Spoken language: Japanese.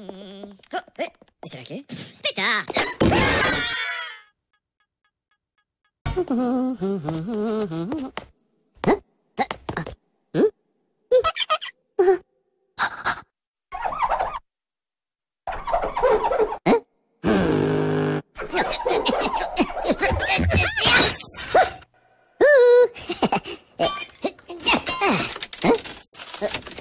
うん。え、っちゃだけ？スペター。え